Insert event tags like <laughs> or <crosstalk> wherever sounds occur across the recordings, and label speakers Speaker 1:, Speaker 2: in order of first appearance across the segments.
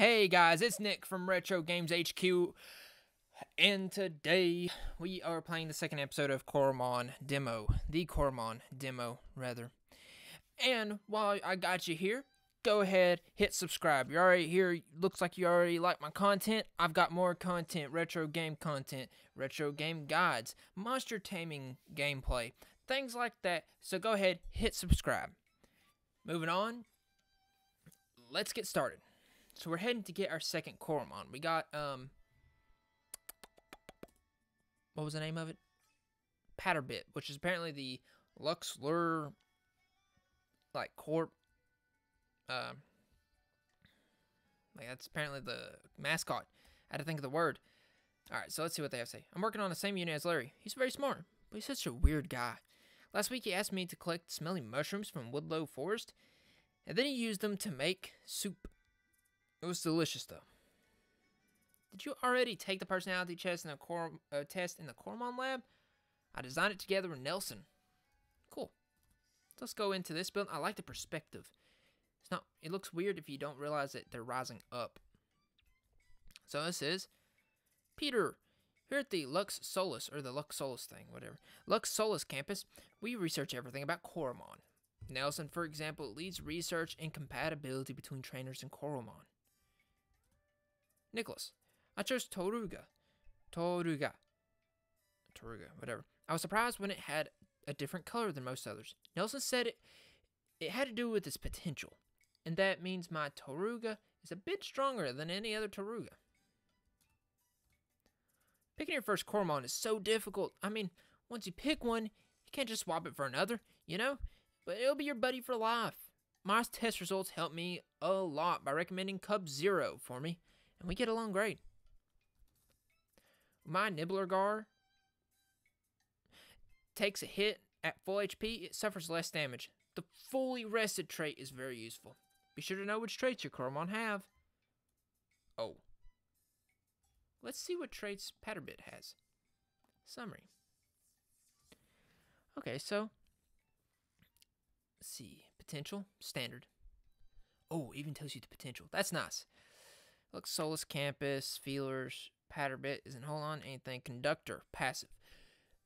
Speaker 1: Hey guys, it's Nick from Retro Games HQ, and today we are playing the second episode of Coromon Demo, the Coromon Demo, rather. And while I got you here, go ahead, hit subscribe. You're already here, looks like you already like my content. I've got more content, retro game content, retro game guides, monster taming gameplay, things like that. So go ahead, hit subscribe. Moving on, let's get started. So we're heading to get our second Coromon. We got um what was the name of it? Patterbit, which is apparently the Luxlure like corp um like that's apparently the mascot. I had to think of the word. Alright, so let's see what they have to say. I'm working on the same unit as Larry. He's very smart, but he's such a weird guy. Last week he asked me to collect smelly mushrooms from Woodlow Forest, and then he used them to make soup. It was delicious, though. Did you already take the personality test in the Cor- uh, test in the Coromon lab? I designed it together with Nelson. Cool. Let's go into this build. I like the perspective. It's not. It looks weird if you don't realize that they're rising up. So this is Peter. Here at the Lux Solis, or the Lux Solis thing, whatever. Lux Solis campus, we research everything about Coromon. Nelson, for example, leads research and compatibility between trainers and Coromon. Nicholas. I chose Toruga. Toruga. Toruga, whatever. I was surprised when it had a different color than most others. Nelson said it it had to do with its potential, and that means my Toruga is a bit stronger than any other Toruga. Picking your first Coromon is so difficult. I mean, once you pick one, you can't just swap it for another, you know? But it'll be your buddy for life. My test results helped me a lot by recommending Cubzero for me, and we get along great. My Nibblegar takes a hit at full HP, it suffers less damage. The fully rested trait is very useful. Be sure to know which traits your Coromon have. Oh. Let's see what traits Patterbit has. Summary. Okay, so see. Potential, standard. Oh, even tells you the potential. That's nice. Lux Solis Campus, Feelers, Patterbit isn't hold on anything. Conductor, passive.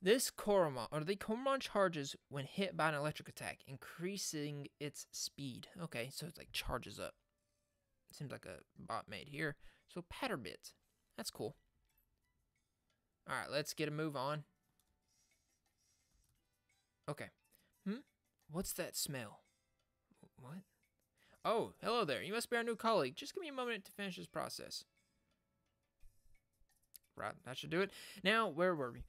Speaker 1: This Coromon, or the Coromon charges when hit by an electric attack, increasing its speed. Okay, so it's like charges up. Seems like a bot made here. So Patterbit. That's cool. Alright, let's get a move on. Okay. Hmm? What's that smell? What? Oh, hello there. You must be our new colleague. Just give me a moment to finish this process. Right, that should do it. Now, where were we?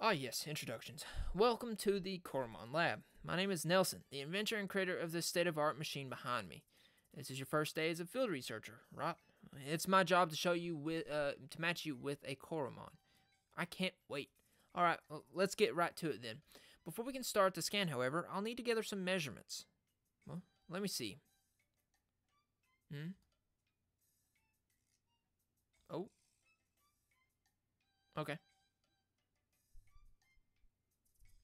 Speaker 1: Ah, yes, introductions. Welcome to the Coromon Lab. My name is Nelson, the inventor and creator of this state of art machine behind me. This is your first day as a field researcher, right? It's my job to show you with, uh, to match you with a Coromon. I can't wait. All right, well, let's get right to it then. Before we can start the scan, however, I'll need to gather some measurements. Well, let me see. Hmm? Oh. Okay.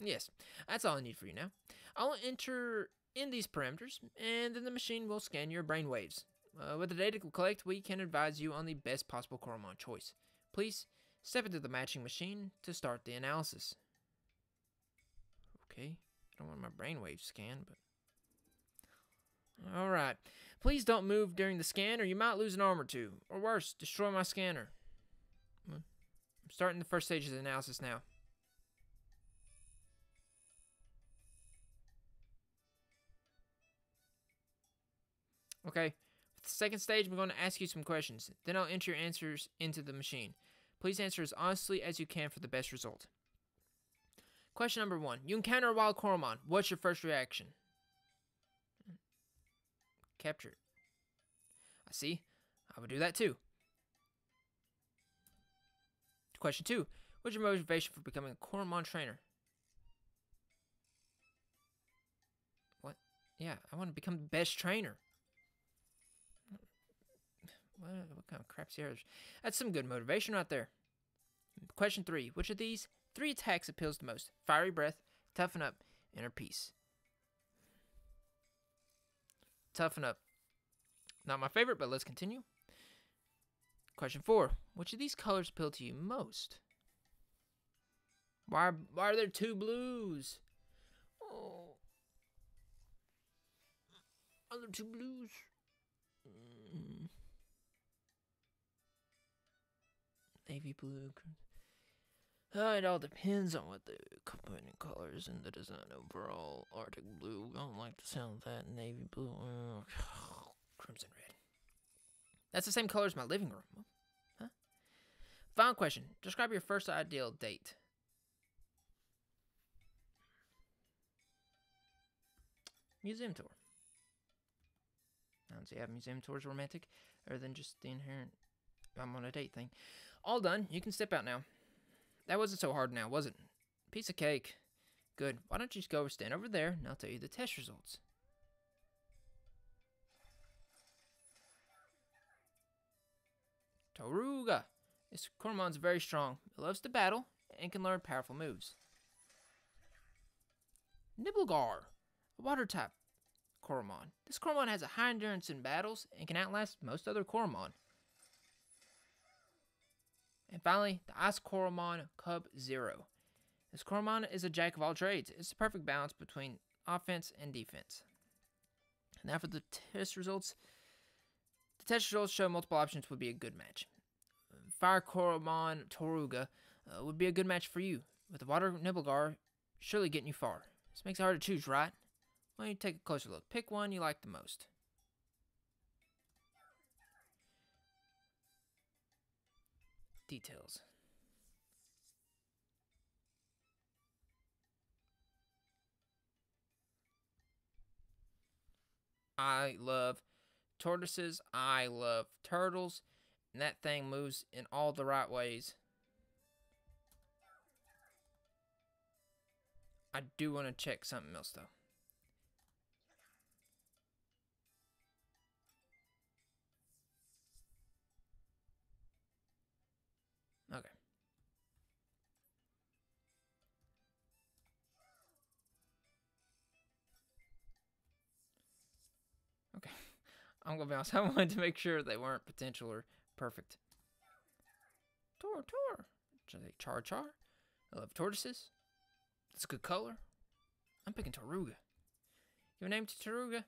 Speaker 1: Yes, that's all I need for you now. I'll enter in these parameters, and then the machine will scan your brain waves. Uh, with the data we collect, we can advise you on the best possible Coromon choice. Please step into the matching machine to start the analysis. Okay, I don't want my brainwave scanned, but... Alright, please don't move during the scan or you might lose an arm or two. Or worse, destroy my scanner. I'm starting the first stage of the analysis now. Okay, the second stage, I'm going to ask you some questions. Then I'll enter your answers into the machine. Please answer as honestly as you can for the best result. Question number one. You encounter a wild Coromon. What's your first reaction? Capture it. I see. I would do that too. Question two. What's your motivation for becoming a Coromon trainer? What? Yeah, I want to become the best trainer. What, what kind of crap's yours? That's some good motivation right there. Question three. Which of these three attacks appeals the most? Fiery Breath, Toughen Up, Inner Peace. Toughen Up. Not my favorite, but let's continue. Question four. Which of these colors appeal to you most? Why, why are there two blues? Oh. Are there two blues? Mm. Navy blue. Uh, it all depends on what the component colors and the design overall. Arctic blue. I don't like the sound of that. Navy blue. Uh, <sighs> crimson red. That's the same color as my living room. Huh? Final question. Describe your first ideal date. Museum tour. I don't see how museum tours romantic, other than just the inherent I'm on a date thing. All done. You can step out now. That wasn't so hard now, was it? Piece of cake. Good. Why don't you just go stand over there and I'll tell you the test results. Toruga. This Coromon's very strong. It loves to battle and can learn powerful moves. Nibblegar. A water type Coromon. This Coromon has a high endurance in battles and can outlast most other Coromon. And finally, the Ice Coromon Cub Zero. This Coromon is a jack of all trades. It's the perfect balance between offense and defense. Now for the test results. The test results show multiple options would be a good match. Fire Coromon Toruga uh, would be a good match for you, with the Water Nibblegar surely getting you far. This makes it hard to choose, right? Why don't you take a closer look? Pick one you like the most. Details. I love tortoises. I love turtles. And that thing moves in all the right ways. I do want to check something else, though. I'm gonna be honest, <laughs> I wanted to make sure they weren't potential or perfect. Tor, tor. Char, char. I love tortoises. That's a good color. I'm picking Toruga. A name to Toruga?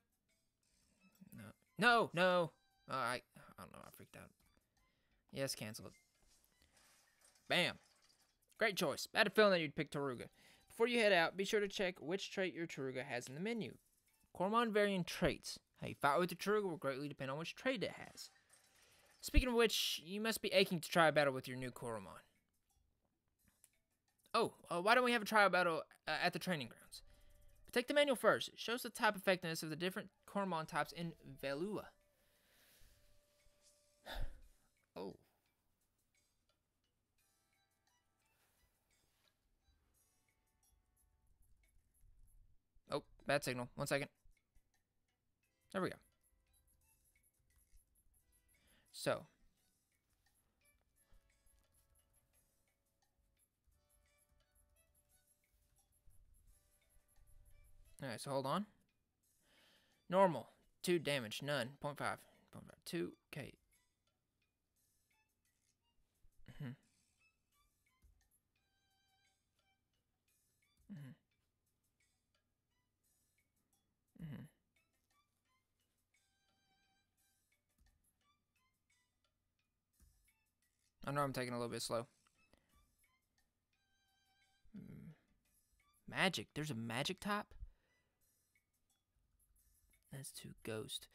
Speaker 1: No. No, no. Uh, I, I don't know. I freaked out. Yes, cancel it. Bam. Great choice. I had a feeling that you'd pick Toruga. Before you head out, be sure to check which trait your Toruga has in the menu. Coromon variant traits. You fight with the Toruga will greatly depend on which trait it has. Speaking of which, you must be aching to try a battle with your new Coromon. Oh, uh, why don't we have a trial battle uh, at the training grounds? Take the manual first. It shows the type effectiveness of the different Coromon types in Velua. <sighs> oh. Oh, bad signal. One second. There we go. So. Alright, so hold on. Normal. 2 damage. None. 0.5. 0.5. 2. I know I'm taking a little bit slow. Magic. There's a magic top? That's two ghost.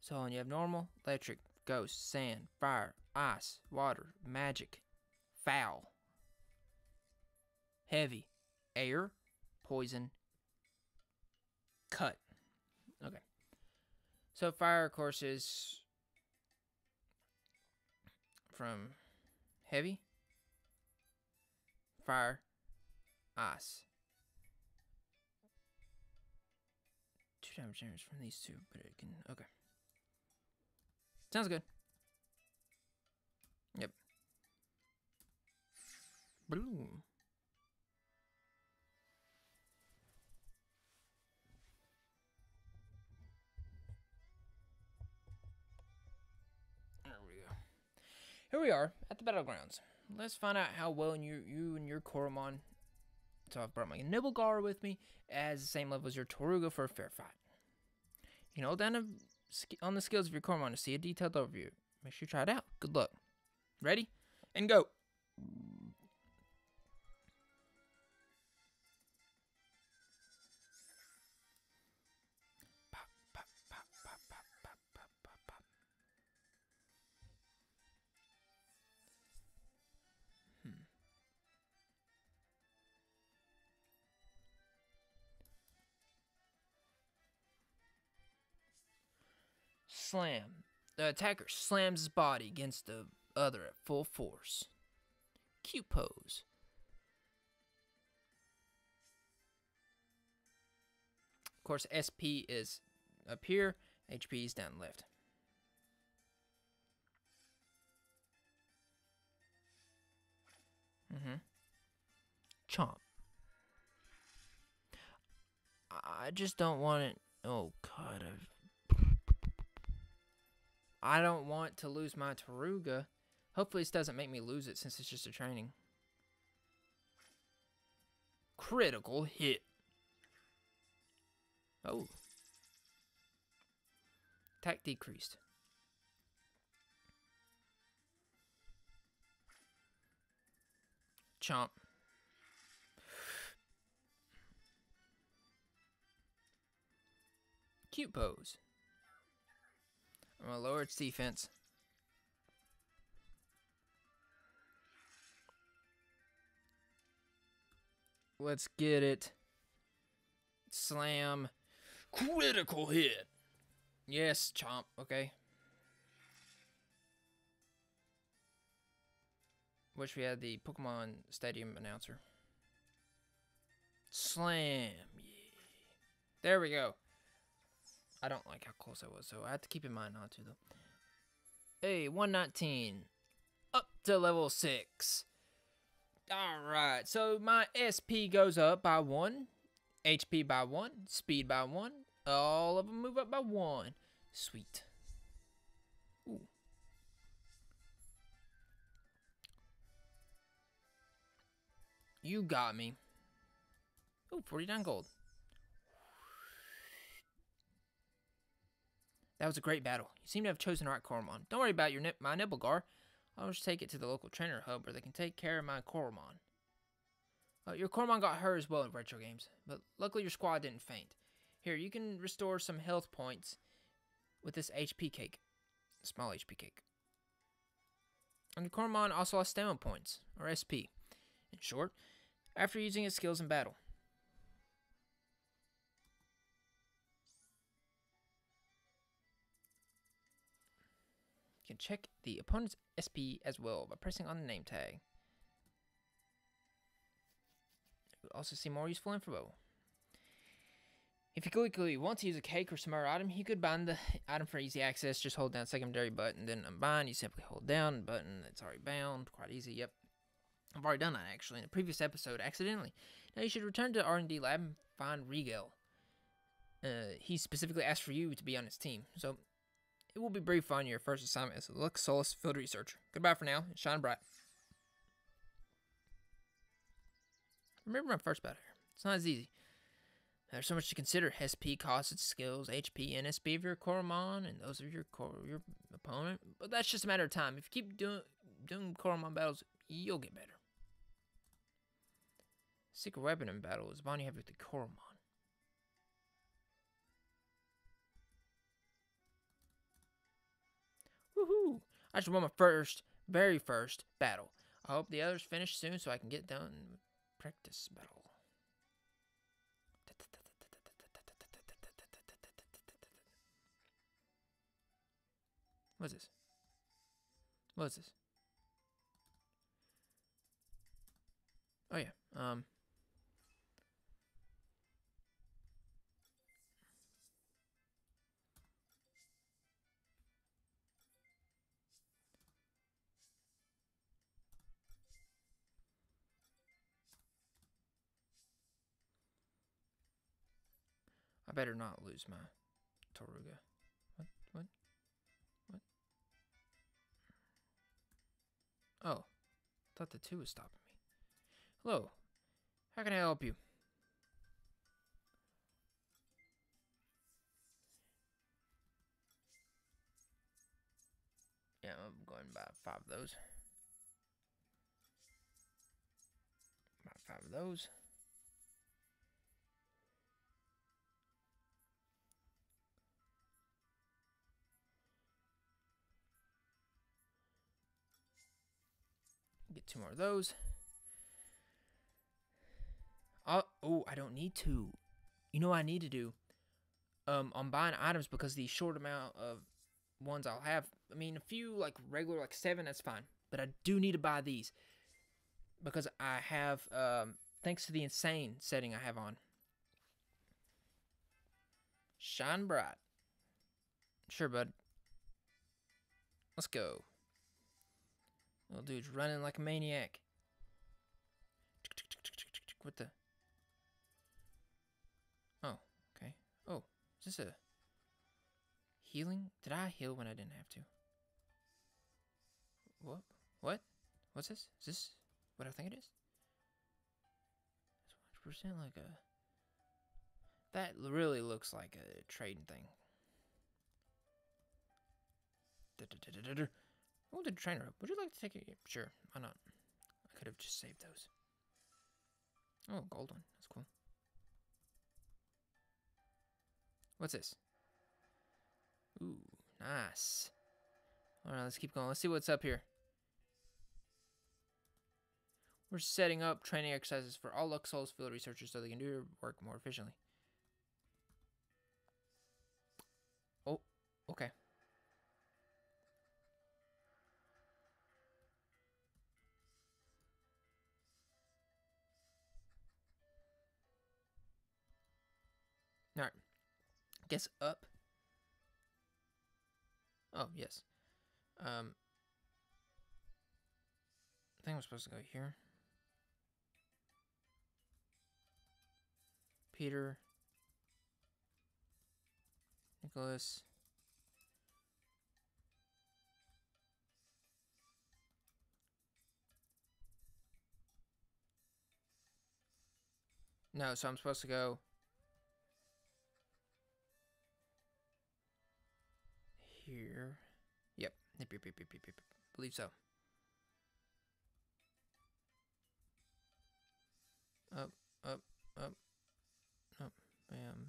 Speaker 1: So you have normal, electric, ghost, sand, fire, ice, water, magic, foul, heavy, air, poison, cut. Okay. So fire, of course, is from heavy, fire, ice. Two damage damage from these two, but it can. Okay. Sounds good. Yep. Boom. Here we are at the battlegrounds. Let's find out how well you you and your Coromon. So I've brought my Nibblegar with me as the same level as your Toruga for a fair fight. You know, down on the skills of your Coromon to see a detailed overview. Make sure you try it out. Good luck. Ready? And go. Slam. The attacker slams his body against the other at full force. Cute pose. Of course, SP is up here, HP is down left. Mm-hmm. Chomp. I just don't want it. Oh, God. I've I don't want to lose my Toruga. Hopefully this doesn't make me lose it since it's just a training. Critical hit. Oh. Attack decreased. Chomp. Cute pose. I'm gonna lower its defense. Let's get it. Slam. Critical hit. Yes, chomp. Okay. Wish we had the Pokemon Stadium announcer. Slam. Yeah. There we go. I don't like how close I was, so I have to keep in mind not to, though. Hey, 119. Up to level 6. Alright, so my SP goes up by 1. HP by 1. Speed by 1. All of them move up by 1. Sweet. Ooh. You got me. Ooh, 49 gold. That was a great battle. You seem to have chosen the right Coromon. Don't worry about your nip my Nibblegar. I'll just take it to the local trainer hub where they can take care of my Coromon. Uh, your Coromon got hurt as well in retro games, but luckily your squad didn't faint. Here, you can restore some health points with this HP cake. Small HP cake. And your Coromon also lost stamina points, or SP. In short, after using its skills in battle. Can check the opponent's SP as well by pressing on the name tag. You will also see more useful info. If you quickly want to use a cake or some other item, you could bind the item for easy access. Just hold down secondary button, then unbind. You simply hold down button that's already bound. Quite easy, yep. I've already done that actually in a previous episode accidentally. Now you should return to R&D lab and find Regal. Uh, he specifically asked for you to be on his team. So it will be brief on your first assignment as a Lux Solis field researcher. Goodbye for now, and shine bright. Remember my first battle here. It's not as easy. There's so much to consider. SP costs skills, HP and SP of your Coromon, and those of your your opponent. But that's just a matter of time. If you keep doing doing Coromon battles, you'll get better. Secret weapon in battle is bond you have with the Coromon. I just won my first, very first battle. I hope the others finish soon so I can get done practice battle. What's this? What's this? Oh yeah. Um better not lose my Toruga. What? What? What? Oh. Thought the two was stopping me. Hello. How can I help you? Yeah, I'm going to buy five of those. Five of those. Get two more of those. Oh, I don't need to. You know I need to do? Um, I'm buying items because the short amount of ones I'll have. I mean, a few like regular, like seven, that's fine. But I do need to buy these because I have, um, thanks to the insane setting I have on. Shine bright. Sure, bud. Let's go. Little dude's running like a maniac. What the? Oh, okay. Oh, is this a healing? Did I heal when I didn't have to? What? What? What's this? Is this what I think it is? It's 100% like a... That really looks like a trading thing. The trainer. Up, would you like to take it? Sure, why not? I could have just saved those. Oh, gold one. That's cool. What's this? Ooh, nice. Alright, let's keep going. Let's see what's up here. We're setting up training exercises for all Lux Solis field researchers so they can do their work more efficiently. Alright. Guess up. Oh, yes. Um, I think I'm supposed to go here. Peter. Nicholas. No, so I'm supposed to go here. Yep. Yep, yep, yep, yep, yep. Believe so. Up, up, up, up, bam,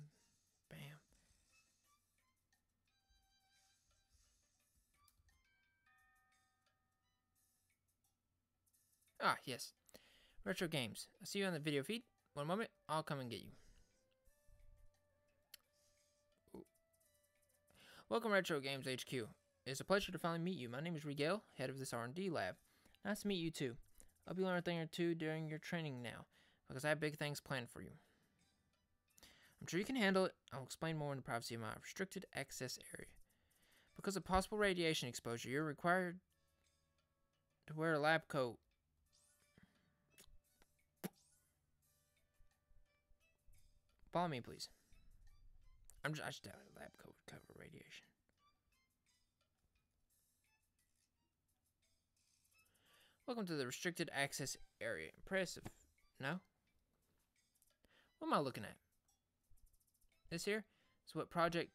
Speaker 1: bam. Ah, yes. Retro Games. I'll see you on the video feed. One moment, I'll come and get you. Welcome Retro Games HQ. It's a pleasure to finally meet you. My name is Rigel, head of this R&D lab. Nice to meet you too. Hope you learn a thing or two during your training now, because I have big things planned for you. I'm sure you can handle it. I'll explain more in the privacy of my restricted access area. Because of possible radiation exposure, you're required to wear a lab coat. Follow me, please. I'm just, I just doubt a lab coat would cover radiation. Welcome to the restricted access area. Impressive. No? What am I looking at? This here is what Project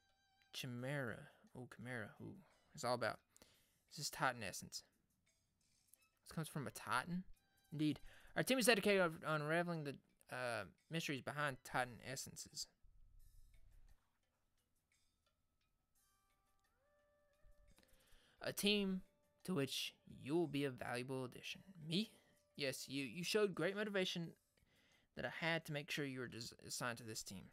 Speaker 1: Chimera, oh Chimera, ooh, is all about. This is Titan Essence. This comes from a Titan? Indeed. Our team is dedicated on unraveling the uh, mysteries behind Titan Essences. A team to which you will be a valuable addition. Me? Yes, you. You showed great motivation that I had to make sure you were assigned to this team.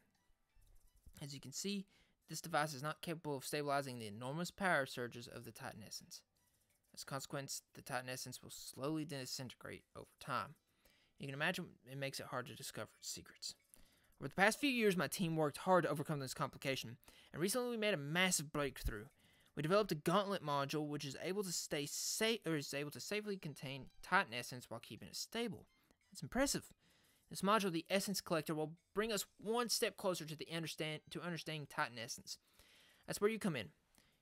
Speaker 1: As you can see, this device is not capable of stabilizing the enormous power surges of the Titan Essence. As a consequence, the Titan Essence will slowly disintegrate over time. You can imagine it makes it hard to discover its secrets. Over the past few years, my team worked hard to overcome this complication, and recently we made a massive breakthrough. We developed a gauntlet module which is able to stay safe or is able to safely contain Titan essence while keeping it stable. It's impressive. This module, the Essence Collector, will bring us one step closer to the understand to understanding Titan essence. That's where you come in.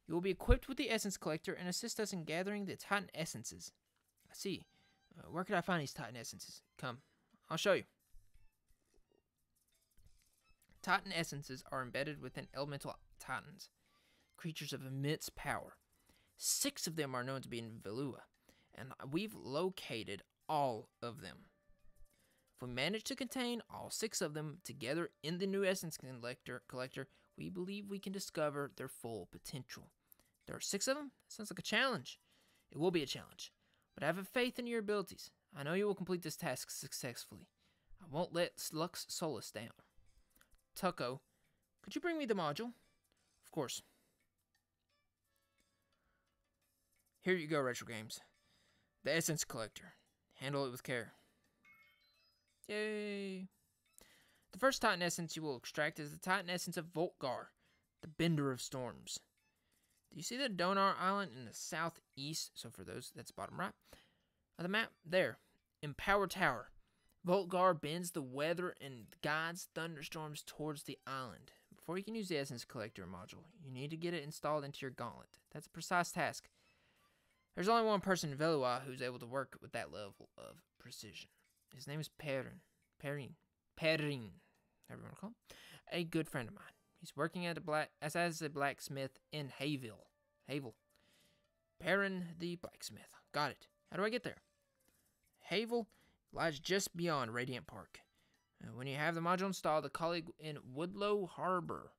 Speaker 1: You will be equipped with the Essence Collector and assist us in gathering the Titan essences. I see. Uh, where could I find these Titan essences? Come, I'll show you. Titan essences are embedded within elemental titans, creatures of immense power. Six of them are known to be in Velua, and we've located all of them. If we manage to contain all six of them together in the new essence collector, collector, we believe we can discover their full potential. There are six of them? Sounds like a challenge. It will be a challenge, but I have faith in your abilities. I know you will complete this task successfully. I won't let Lux Solis down. Tucko, could you bring me the module? Of course. Here you go, Retro Games. The Essence Collector. Handle it with care. Yay! The first Titan Essence you will extract is the Titan Essence of Voltgar, the Bender of Storms. Do you see the Donar Island in the southeast? So for those, that's bottom right of the map. There, Empower Tower. Voltgar bends the weather and guides thunderstorms towards the island. Before you can use the Essence Collector module, you need to get it installed into your gauntlet. That's a precise task. There's only one person in Velua who's able to work with that level of precision. His name is Perrin. Perrin. Perrin. Everyone call him. A good friend of mine. He's working at a black as, as a blacksmith in Hayville. Havel. Perrin the blacksmith. Got it. How do I get there? Havel lies just beyond Radiant Park. Uh, when you have the module installed, a colleague in Woodlow Harbor,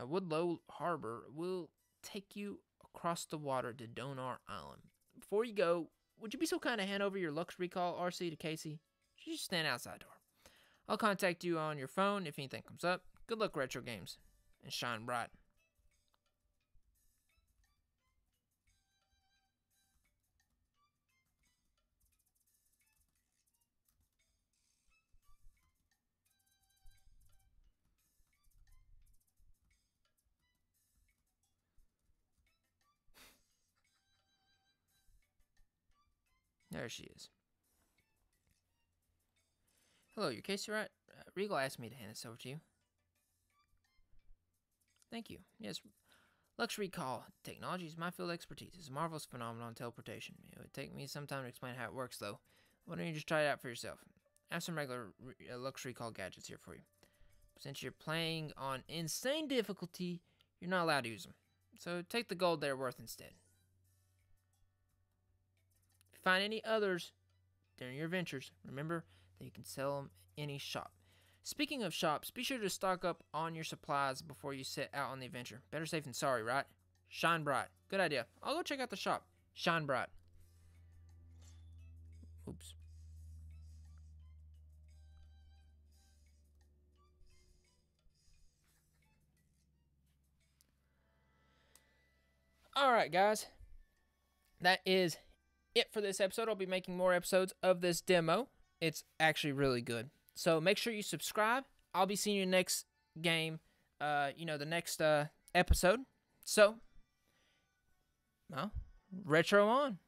Speaker 1: uh, Woodlow Harbor, will take you across the water to Donar Island. Before you go, would you be so kind to hand over your Lux Recall RC to Casey? She just stand outside door. I'll contact you on your phone if anything comes up. Good luck, Retro Games, and shine bright. There she is. Hello, your case right? Uh, Regal asked me to hand this over to you. Thank you. Yes, Lux Recall technology is my field expertise. It's a marvelous phenomenon teleportation. It would take me some time to explain how it works, though. Why don't you just try it out for yourself? I have some regular uh, Lux Recall gadgets here for you. Since you're playing on insane difficulty, you're not allowed to use them. So take the gold they're worth instead find any others during your ventures, remember that you can sell them any shop. Speaking of shops, be sure to stock up on your supplies before you set out on the adventure. Better safe than sorry, right? Shine bright. Good idea. I'll go check out the shop. Shine bright. Oops. All right, guys. That is it for this episode. I'll be making more episodes of this demo. It's actually really good. So make sure you subscribe. I'll be seeing you next game, uh, you know, the next uh, episode. So, well, retro on.